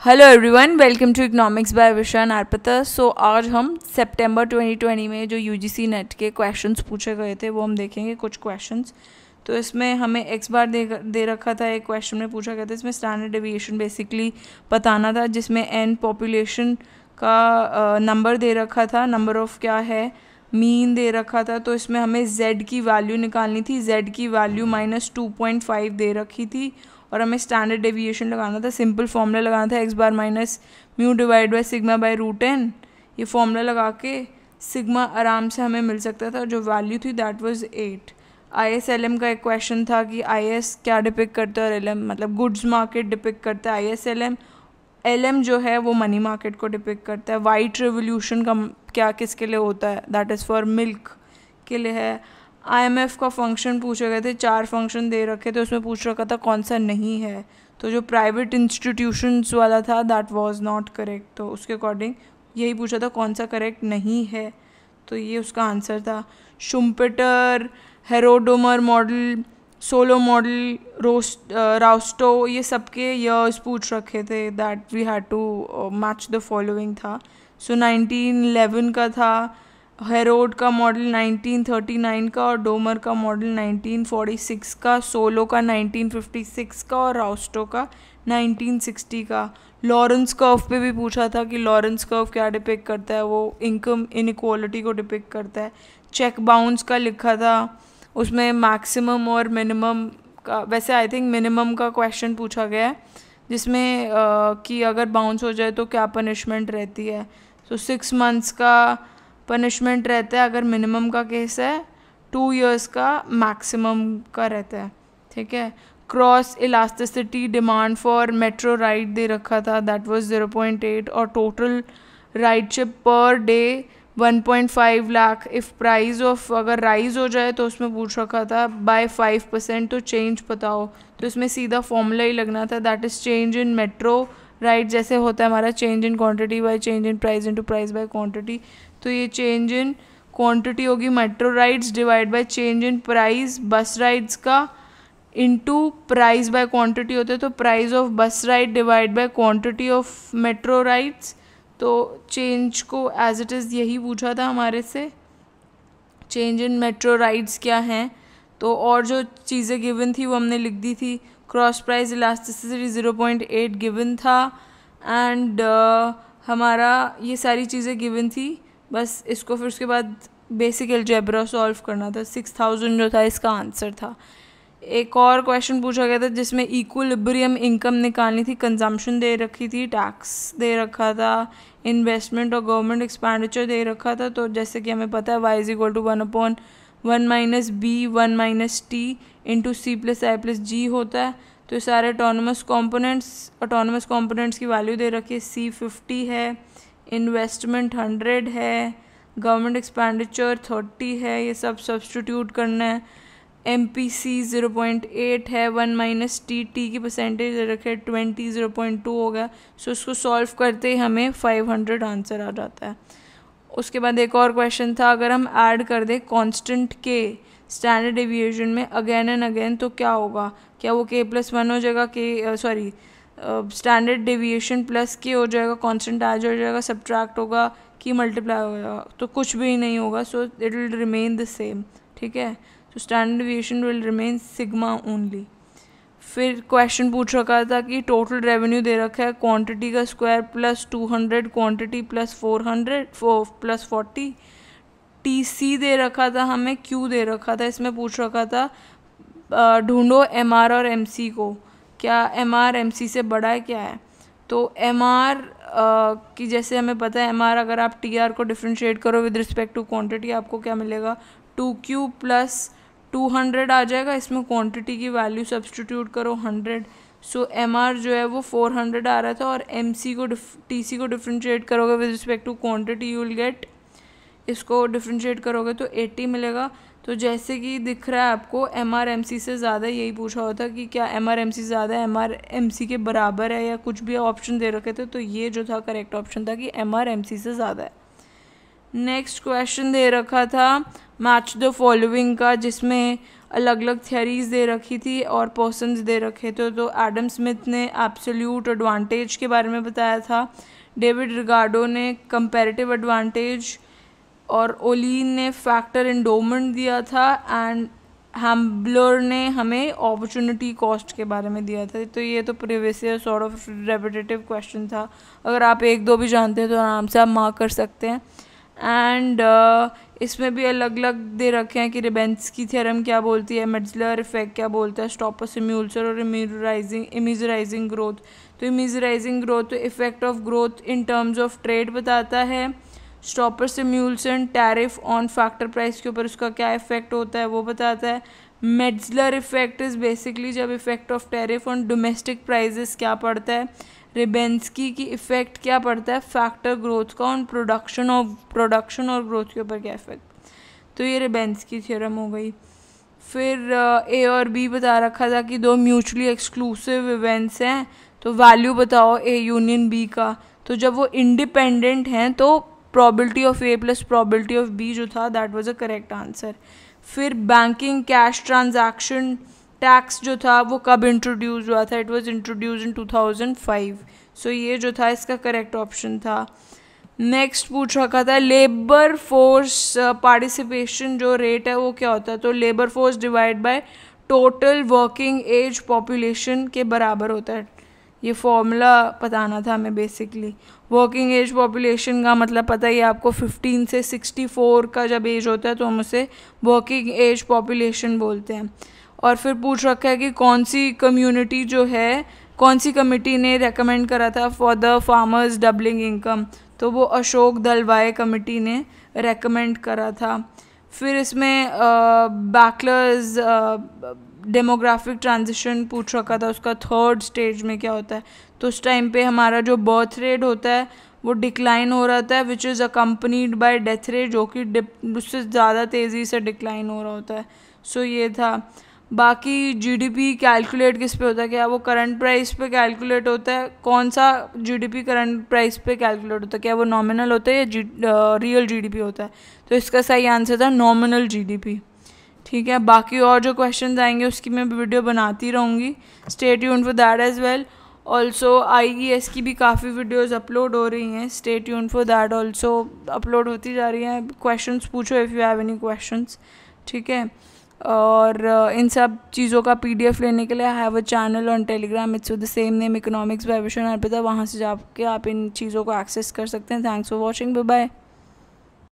Hello everyone welcome to economics by Vishan आरपता so आज हम सितंबर 2020 में जो यूजीसी नेट के क्वेश्चंस पूछे गए थे, वो हम देखेंगे कुछ क्वेश्चंस तो इसमें हमें एक्स बार दे दे रखा था, एक क्वेश्चन में पूछा गया था, इसमें स्टैंडर्ड डेविएशन बेसिकली बताना था, जिसमें एन पॉपुलेशन का नंबर दे रखा था नंबर ऑफ़ क्या है मीन दे रखा था तो इसमें हमें जेड की वैल्यू निकालनी थी जेड की value minus two point five दे रखी थी और हमें स्टैंडर्ड डेविएशन लगाना था सिंपल फॉर्मूला लगाना था X bar minus mu divide by sigma by root N ये फॉर्मूला लगा के सिग्मा आराम से हमें मिल सकता था जो वैल्यू थी that was eight I S L M का एक क्वेश्चन था कि आई एस क्या डिपिक करता है और एल एम मतलब गुड्स मार्केट डिपिक करता है एल एम जो है वो मनी मार्केट को डिपिक करता है। वाइट रेवोल्यूशन का क्या किसके लिए होता है? दैट इज़ फॉर मिल्क के लिए है। आईएमएफ का फ़ंक्शन पूछे गए थे, चार फ़ंक्शन दे रखे थे, उसमें पूछ रखा था कौन सा नहीं है। तो जो प्राइवेट इंस्टीट्यूशंस वाला था दैट वाज नॉट करेक्ट तो उसके अकॉर्डिंग यही पूछा था, कौन सा करेक्ट नहीं है? तो ये उसका आंसर था। Schumpeter Harrod Domar model Solow model Rostow Rostow ये सबके ईयर्स पूछ रखे थे that we had to match the following था। सो नाइनटीन एलेवन का था हेरोड का मॉडल 1939 का और डोमर का मॉडल 1946 का, सोलो का 1956 का और राउस्टो का 1960 का। लॉरेंस कर्व पे भी पूछा था कि लॉरेंस कर्व क्या डिपिक करता है, वो इनकम इनक्वालिटी को डिपिक करता है। चेक बाउंस का लिखा था, उसमें मैक्सिमम और मिनिमम का, वैसे आई थिंक मिनिमम का क्वेश्चन पूछा गया है, जिसमें कि अगर बाउंस हो जाए तो क्या पनिशमेंट रहती है। तो सिक्स मंथ्स का पनिशमेंट रहता है अगर मिनिमम का केस है टू इयर्स का मैक्सिमम का रहता है, ठीक है? Cross elasticity demand for metro ride दे रखा था that was zero point eight और total ridership per day one point five lakh if price of अगर राइज हो जाए तो उसमें पूछ रखा था बाय फाइव परसेंट तो चेंज बताओ। तो इसमें सीधा फॉर्मूला ही लगना था that is change in metro ride जैसे होता है हमारा change in quantity by change in price into price by quantity तो ये चेंज इन क्वांटिटी होगी metro rides divide by change in price bus rides का इनटू प्राइस बाय क्वांटिटी होते तो price of bus ride divide by quantity of metro rides तो change को as it is यही पूछा था हमारे से। चेंज इन मेट्रो राइड्स क्या हैं? तो और जो चीज़ें गिवन थी वो हमने लिख दी थी। Cross price elasticity zero point eight given था। एंड uh, हमारा ये सारी चीज़ें गिवन थी। बस इसको फिर उसके बाद बेसिक एल्जेब्रा सॉल्व करना था। सिक्स थाउज़ेंड जो था, इसका आंसर था। एक और क्वेश्चन पूछा गया था, जिसमें इक्वलिब्रियम इनकम निकालनी थी कंजम्पशन दे रखी थी टैक्स दे रखा था इन्वेस्टमेंट और गवर्नमेंट एक्सपेंडिचर दे रखा था। तो जैसे कि हमें पता है Y is equal to one upon one minus B one minus T into C plus I plus G होता है। तो ये सारे ऑटोनमस कॉम्पोनेंट्स ऑटोनमस कॉम्पोनेंट्स की वैल्यू दे रखी है। सी फिफ्टी है। इन्वेस्टमेंट हंड्रेड है गवर्नमेंट एक्सपेंडिचर थर्टी है, ये सब सब्सटीट्यूट करना है। M P C zero point eight है वन माइनस टी टी की परसेंटेज रखे ट्वेंटी ज़ीरो पॉइंट टू हो गया। सो इसको सॉल्व करते ही हमें फाइव हंड्रेड आंसर आ जाता है। उसके बाद एक और क्वेश्चन था, अगर हम ऐड कर दें कांस्टेंट के स्टैंडर्ड डेविएशन में अगेन एंड अगेन तो क्या होगा? क्या वो के प्लस वन हो जाएगा? K sorry standard deviation plus K हो जाएगा कांस्टेंट ऐड हो जाएगा सब्ट्रैक्ट होगा कि मल्टीप्लाई हो जाएगा तो कुछ भी नहीं होगा so it will remain the same ठीक है? So standard deviation will remain sigma only फिर क्वेश्चन पूछ रखा था कि टोटल रेवेन्यू दे रखा है क्वांटिटी का square plus two hundred quantity plus four hundred plus forty T C दे रखा था हमें क्यू दे रखा था, इसमें पूछ रखा था ढूंढो एम आर और एम सी को। क्या एम आर एम सी से बड़ा है क्या है? तो एम आर की जैसे हमें पता है एम आर अगर आप टी आर को डिफ्रेंशिएट करो विद रिस्पेक्ट टू क्वांटिटी आपको क्या मिलेगा? Two Q plus two hundred आ जाएगा, इसमें क्वांटिटी की वैल्यू सब्सटीट्यूट करो हंड्रेड सो एम आर जो है वो फोर हंड्रेड आ रहा था और एम सी को टी सी को डिफ्रेंशिएट करोगे with respect to quantity you will get इसको डिफ्रेंशिएट करोगे तो एट्टी मिलेगा। तो जैसे कि दिख रहा है आपको एम आर एम सी से ज़्यादा यही पूछा होता कि क्या एम आर एम सी ज़्यादा एम आर एम सी के बराबर है या कुछ भी ऑप्शन दे रखे थे तो ये जो था करेक्ट ऑप्शन था कि एम आर एम सी से ज़्यादा है। नेक्स्ट क्वेश्चन दे रखा था मैच द फॉलोइंग का, जिसमें अलग अलग थियरीज दे रखी थी और पर्सनस दे रखे थे। तो एडम स्मिथ ने एब्सोल्यूट एडवांटेज के बारे में बताया था। डेविड रिगार्डो ने कंपैरेटिव एडवांटेज और ओलिन ने फैक्टर इंडोमेंट दिया था एंड हैम्बलर ने हमें अपॉर्चुनिटी कॉस्ट के बारे में दिया था। तो ये तो previous year sort of repetitive question था। अगर आप एक दो भी जानते हैं तो आराम से आप मार्क कर सकते हैं। एंड uh, इसमें भी अलग अलग दे रखे हैं कि रिबेंस की थ्योरम क्या बोलती है मेड्सलर इफ़ेक्ट क्या बोलता है स्टॉपर इम्यूल्सर और इम्यूराइजिंग इम्यूजराइजिंग ग्रोथ तो इम्यूजराइजिंग ग्रोथ तो effect of growth in terms of trade बताता है। Stolper Samuelson tariff on factor price के ऊपर उसका क्या इफ़ेक्ट होता है वो बताता है। मेड्सलर इफ़ेक्ट इज़ बेसिकली जब effect of tariff on domestic prices क्या पड़ता है? रिबेंसकी की इफ़ेक्ट क्या पड़ता है? फैक्टर ग्रोथ का ऑन प्रोडक्शन ऑफ़ प्रोडक्शन और ग्रोथ के ऊपर क्या इफ़ेक्ट तो ये रिबेंसकी थ्योरम हो गई। फिर ए uh, और बी बता रखा था कि दो म्यूचुअली एक्सक्लूसिव इवेंट्स हैं तो वैल्यू बताओ ए यूनियन बी का। तो जब वो इंडिपेंडेंट हैं तो probability of A plus probability of B जो था that was a correct answer फिर बैंकिंग कैश ट्रांजैक्शन टैक्स जो था, वो कब इंट्रोड्यूस हुआ था? It was introduce in 2005 so so ये जो था, इसका करेक्ट ऑप्शन था. नेक्स्ट पूछ रखा था लेबर फोर्स पार्टिसिपेशन जो रेट है, वो क्या होता है? तो labour force divide by total working age population के बराबर होता है. ये फॉर्मूला बताना था हमें बेसिकली वर्किंग एज पॉपुलेशन का मतलब पता ही आपको 15 से 64 का जब एज होता है तो हम उसे वर्किंग एज पॉपुलेशन बोलते हैं। और फिर पूछ रखा है कि कौन सी कम्युनिटी जो है, कौन सी कमेटी ने रेकमेंड करा था for the farmers doubling income तो वो अशोक दलवाए कमेटी ने रेकमेंड करा था। फिर इसमें बैकलर्स डेमोग्राफिक ट्रांजिशन पूछ रखा था, उसका थर्ड स्टेज में क्या होता है? तो उस टाइम पे हमारा जो बर्थ रेट होता है, वो डिक्लाइन हो रहा था which is accompanied by death rate जो कि उससे ज़्यादा तेज़ी से डिक्लाइन हो रहा होता है। सो so ये था। बाकी जीडीपी कैलकुलेट किस पे होता है? क्या वो करंट प्राइस पे कैलकुलेट होता है? कौन सा जीडीपी करंट प्राइस पे कैलकुलेट होता है? क्या वो नॉमिनल होता है या जी रियल जीडीपी होता है? तो इसका सही आंसर था नॉमिनल जीडीपी ठीक है, बाकी और जो क्वेश्चन आएँगे उसकी मैं वीडियो बनाती रहूँगी. स्टेट यून for that as well also I S की भी काफ़ी वीडियोज़ अपलोड हो रही हैं. स्टेट यून फॉर दैट ऑल्सो अपलोड होती जा रही हैं. क्वेश्चन पूछो if you have any question ठीक है? और इन सब चीज़ों का पीडीएफ लेने के लिए I have a channel on Telegram it's with the same name economics by Arpita वहाँ से जाके आप इन चीज़ों को एक्सेस कर सकते हैं. Thanks for watching bye